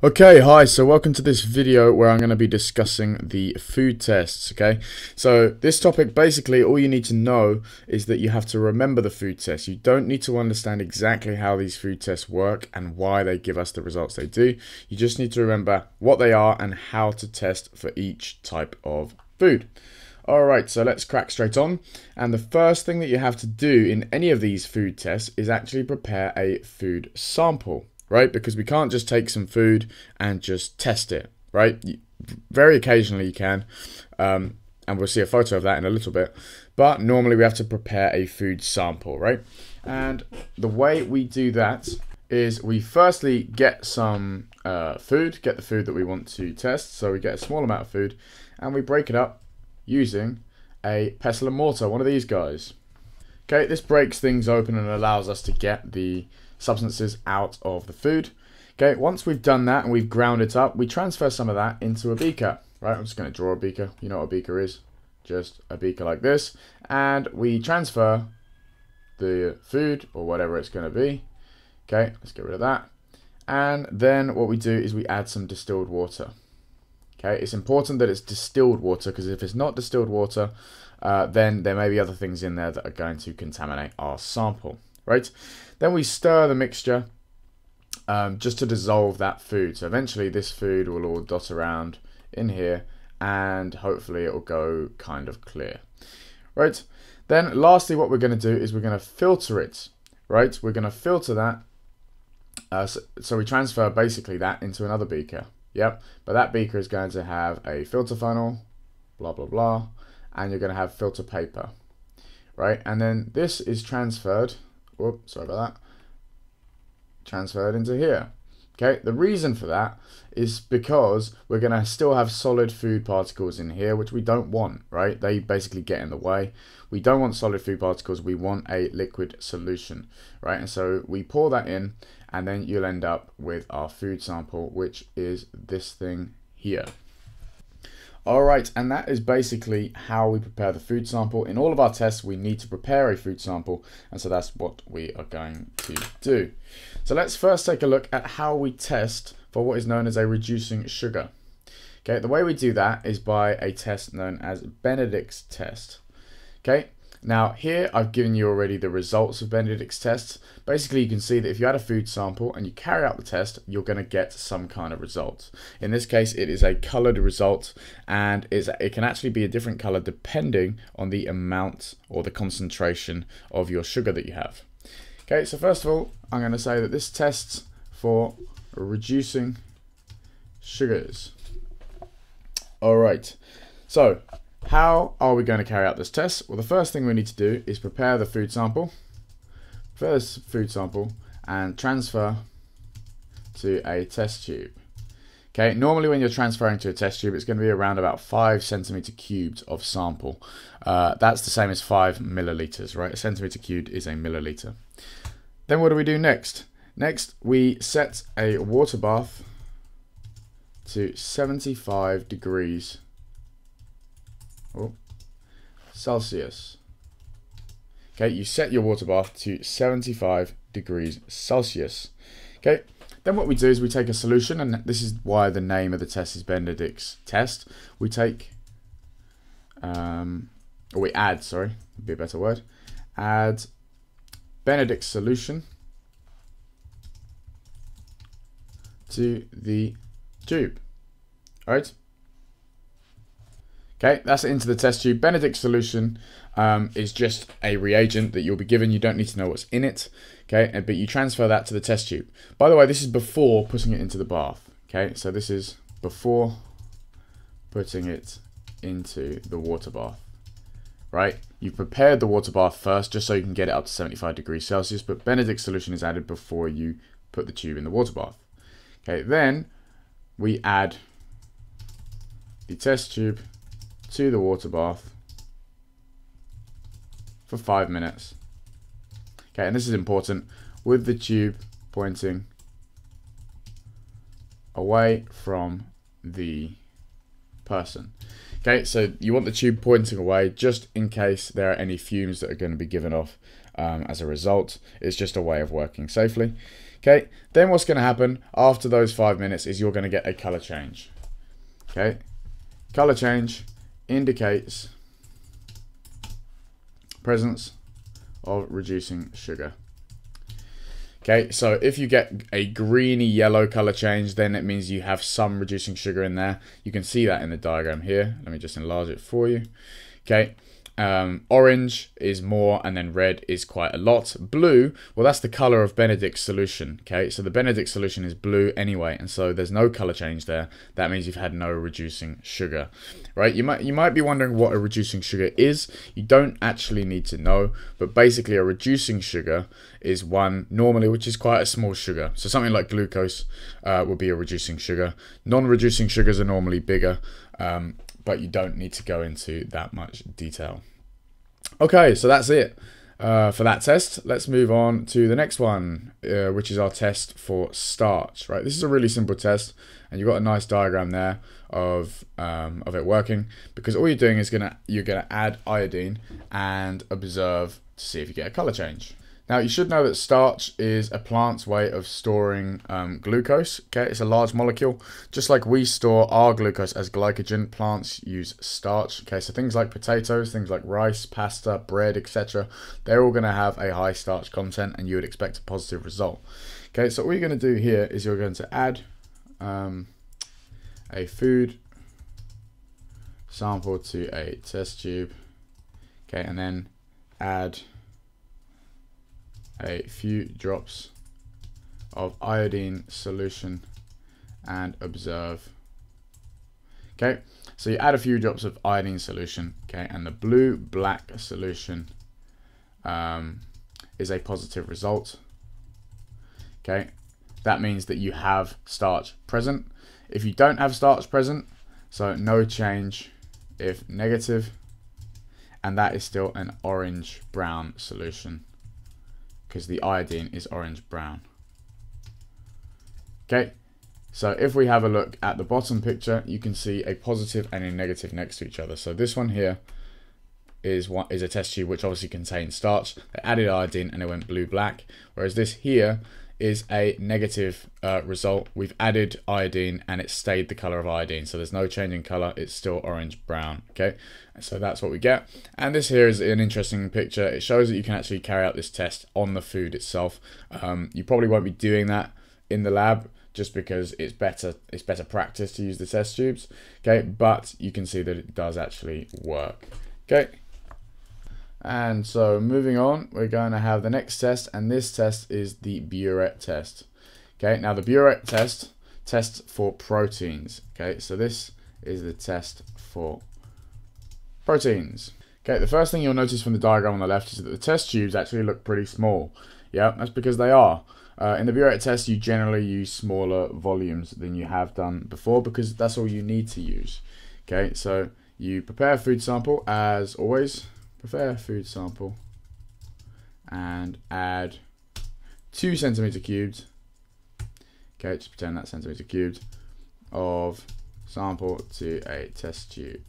Okay, hi, so welcome to this video where I'm going to be discussing the food tests, okay? So this topic, basically, all you need to know is that you have to remember the food tests. You don't need to understand exactly how these food tests work and why they give us the results they do. You just need to remember what they are and how to test for each type of food. Alright, so let's crack straight on. And the first thing that you have to do in any of these food tests is actually prepare a food sample right? Because we can't just take some food and just test it, right? Very occasionally you can, um, and we'll see a photo of that in a little bit. But normally we have to prepare a food sample, right? And the way we do that is we firstly get some uh, food, get the food that we want to test. So we get a small amount of food and we break it up using a pestle and mortar, one of these guys. Okay, this breaks things open and allows us to get the substances out of the food. Okay, once we've done that and we've ground it up, we transfer some of that into a beaker. Right, I'm just going to draw a beaker. You know what a beaker is. Just a beaker like this. And we transfer the food or whatever it's going to be. Okay, let's get rid of that. And then what we do is we add some distilled water. Okay, it's important that it's distilled water because if it's not distilled water, uh, then there may be other things in there that are going to contaminate our sample right? Then we stir the mixture um, just to dissolve that food. So eventually this food will all dot around in here and hopefully it will go kind of clear, right? Then lastly, what we're going to do is we're going to filter it, right? We're going to filter that. Uh, so, so we transfer basically that into another beaker. Yep, but that beaker is going to have a filter funnel, blah, blah, blah, and you're going to have filter paper, right? And then this is transferred whoop, sorry about that, transferred into here. Okay, the reason for that is because we're going to still have solid food particles in here, which we don't want, right? They basically get in the way. We don't want solid food particles, we want a liquid solution, right? And so we pour that in, and then you'll end up with our food sample, which is this thing here. All right, and that is basically how we prepare the food sample. In all of our tests, we need to prepare a food sample, and so that's what we are going to do. So let's first take a look at how we test for what is known as a reducing sugar. Okay, the way we do that is by a test known as Benedict's test. Okay, now here I've given you already the results of Benedict's test. Basically you can see that if you had a food sample and you carry out the test, you're going to get some kind of result. In this case it is a coloured result and it can actually be a different colour depending on the amount or the concentration of your sugar that you have. Okay, so first of all I'm going to say that this tests for reducing sugars. Alright, so how are we going to carry out this test? Well, the first thing we need to do is prepare the food sample. This food sample and transfer to a test tube. Okay, normally when you're transferring to a test tube, it's going to be around about five centimeter cubed of sample. Uh, that's the same as five milliliters, right? A centimeter cubed is a milliliter. Then what do we do next? Next, we set a water bath to 75 degrees oh, Celsius. Okay, you set your water bath to 75 degrees Celsius. Okay, then what we do is we take a solution, and this is why the name of the test is Benedict's test. We take, um, or we add, sorry, would be a better word, add Benedict's solution to the tube. All right. Okay, that's into the test tube. Benedict's solution um, is just a reagent that you'll be given. You don't need to know what's in it. Okay, but you transfer that to the test tube. By the way, this is before putting it into the bath. Okay, so this is before putting it into the water bath. Right, you've prepared the water bath first just so you can get it up to 75 degrees Celsius, but Benedict's solution is added before you put the tube in the water bath. Okay, then we add the test tube to the water bath for five minutes. Okay, and this is important with the tube pointing away from the person. Okay, so you want the tube pointing away just in case there are any fumes that are going to be given off um, as a result. It's just a way of working safely. Okay, then what's going to happen after those five minutes is you're going to get a color change. Okay, color change indicates presence of reducing sugar. Okay, so if you get a greeny yellow color change, then it means you have some reducing sugar in there. You can see that in the diagram here. Let me just enlarge it for you. Okay, um, orange is more, and then red is quite a lot. Blue, well, that's the color of Benedict's solution. Okay, so the Benedict solution is blue anyway, and so there's no color change there. That means you've had no reducing sugar, right? You might you might be wondering what a reducing sugar is. You don't actually need to know, but basically, a reducing sugar is one normally, which is quite a small sugar. So something like glucose uh, would be a reducing sugar. Non-reducing sugars are normally bigger. Um, but you don't need to go into that much detail. Okay, so that's it uh, for that test. Let's move on to the next one, uh, which is our test for starch. Right, this is a really simple test, and you've got a nice diagram there of um, of it working because all you're doing is gonna you're gonna add iodine and observe to see if you get a color change. Now you should know that starch is a plant's way of storing um, glucose. Okay, it's a large molecule. Just like we store our glucose as glycogen, plants use starch. Okay, so things like potatoes, things like rice, pasta, bread, etc. They're all going to have a high starch content, and you would expect a positive result. Okay, so what you're going to do here is you're going to add um, a food sample to a test tube. Okay, and then add a few drops of iodine solution and observe. Okay, so you add a few drops of iodine solution, okay, and the blue-black solution um, is a positive result. Okay, that means that you have starch present. If you don't have starch present, so no change if negative, and that is still an orange-brown solution because the iodine is orange brown. Okay, so if we have a look at the bottom picture, you can see a positive and a negative next to each other. So this one here is what is a test tube which obviously contains starch. They added iodine and it went blue-black, whereas this here is a negative uh, result. We've added iodine and it stayed the color of iodine. So there's no change in color. It's still orange brown. Okay. So that's what we get. And this here is an interesting picture. It shows that you can actually carry out this test on the food itself. Um, you probably won't be doing that in the lab just because it's better it's better practice to use the test tubes okay but you can see that it does actually work okay and so moving on, we're going to have the next test, and this test is the biuret test. Okay, now the biuret test tests for proteins. Okay, so this is the test for proteins. Okay, the first thing you'll notice from the diagram on the left is that the test tubes actually look pretty small. Yeah, that's because they are. Uh, in the biuret test, you generally use smaller volumes than you have done before because that's all you need to use. Okay, so you prepare a food sample as always prepare food sample and add two centimeter cubed okay just pretend that centimeter cubed of sample to a test tube.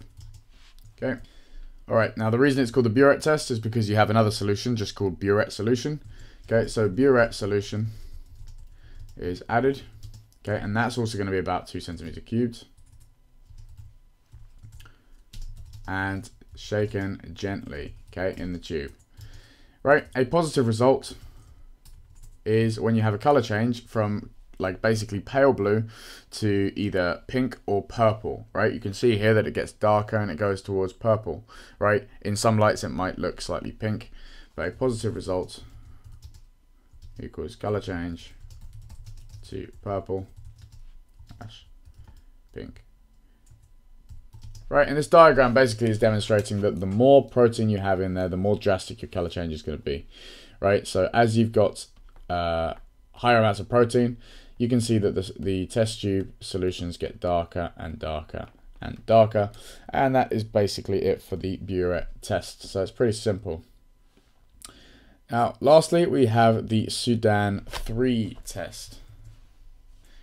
Okay. All right now the reason it's called the biuret test is because you have another solution just called biuret solution. Okay so biuret solution is added. Okay and that's also going to be about two centimeter cubed. And shaken gently, okay, in the tube. Right, a positive result is when you have a color change from like basically pale blue to either pink or purple, right? You can see here that it gets darker and it goes towards purple, right? In some lights it might look slightly pink, but a positive result equals color change to purple, pink. Right, and this diagram basically is demonstrating that the more protein you have in there, the more drastic your color change is going to be. Right, so as you've got uh, higher amounts of protein, you can see that the, the test tube solutions get darker and darker and darker. And that is basically it for the biuret test. So it's pretty simple. Now, lastly, we have the Sudan 3 test.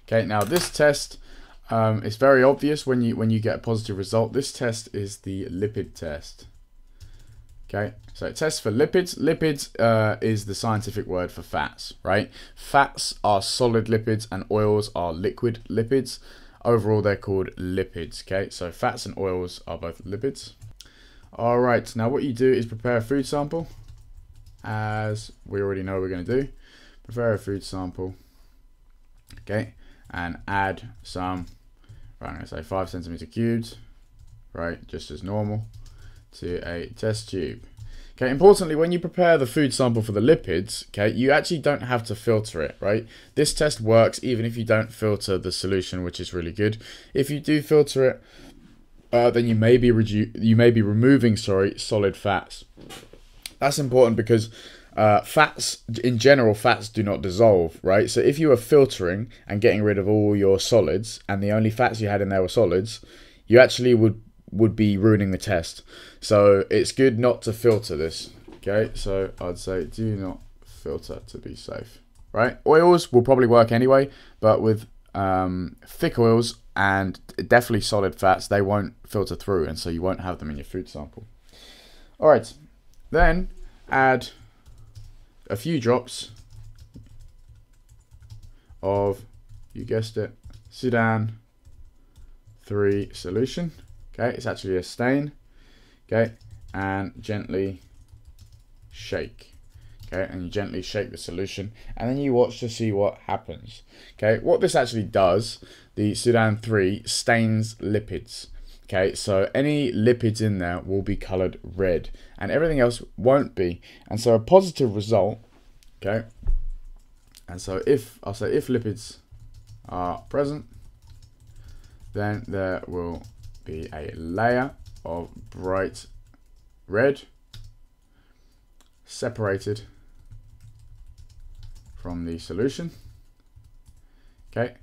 Okay, now this test um, it's very obvious when you when you get a positive result. This test is the lipid test. Okay, so it tests for lipids. Lipids uh, is the scientific word for fats, right? Fats are solid lipids and oils are liquid lipids. Overall, they're called lipids, okay? So fats and oils are both lipids. All right, now what you do is prepare a food sample, as we already know we're going to do. Prepare a food sample, okay, and add some, right, I'm going to say 5 centimeter cubes, right, just as normal to a test tube. Okay, importantly, when you prepare the food sample for the lipids, okay, you actually don't have to filter it, right? This test works even if you don't filter the solution, which is really good. If you do filter it, uh, then you may be you may be removing, sorry, solid fats. That's important because uh, fats, in general, fats do not dissolve, right? So if you were filtering and getting rid of all your solids, and the only fats you had in there were solids, you actually would would be ruining the test. So it's good not to filter this. Okay, so I'd say do not filter to be safe. Right, oils will probably work anyway, but with um, thick oils and definitely solid fats, they won't filter through, and so you won't have them in your food sample. All right, then add a few drops of, you guessed it, Sudan 3 solution. Okay, it's actually a stain. Okay, and gently shake. Okay, and you gently shake the solution, and then you watch to see what happens. Okay, what this actually does, the Sudan 3 stains lipids. Okay, so any lipids in there will be colored red, and everything else won't be. And so a positive result, okay, and so if, I'll say if lipids are present, then there will be a layer of bright red separated from the solution. Okay,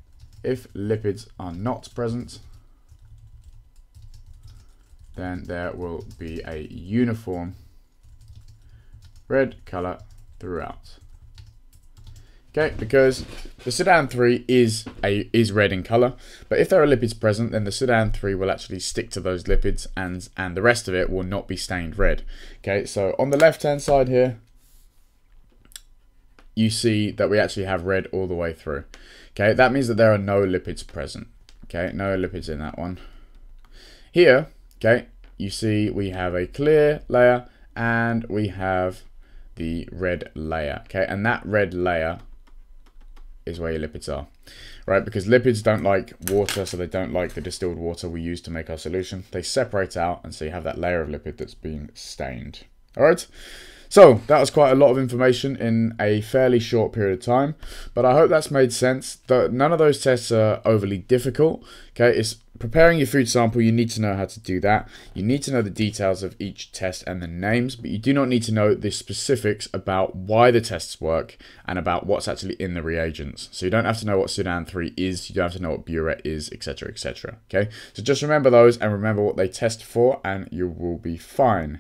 if lipids are not present, then there will be a uniform red color throughout. Okay, because the Sudan 3 is a is red in color, but if there are lipids present, then the Sudan 3 will actually stick to those lipids and and the rest of it will not be stained red. Okay, so on the left-hand side here, you see that we actually have red all the way through. Okay, that means that there are no lipids present. Okay, no lipids in that one. Here, okay, you see we have a clear layer and we have the red layer. Okay, and that red layer is where your lipids are. Right, because lipids don't like water, so they don't like the distilled water we use to make our solution. They separate out, and so you have that layer of lipid that's being stained. Alright, so that was quite a lot of information in a fairly short period of time, but I hope that's made sense. That None of those tests are overly difficult. Okay, it's preparing your food sample, you need to know how to do that. You need to know the details of each test and the names, but you do not need to know the specifics about why the tests work and about what's actually in the reagents. So you don't have to know what Sudan 3 is, you don't have to know what Biuret is, etc, etc. Okay, so just remember those and remember what they test for and you will be fine.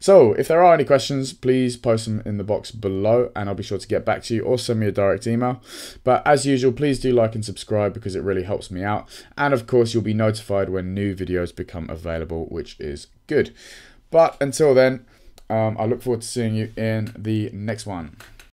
So, if there are any questions, please post them in the box below and I'll be sure to get back to you or send me a direct email. But as usual, please do like and subscribe because it really helps me out. And of course, you'll be notified when new videos become available, which is good. But until then, um, I look forward to seeing you in the next one.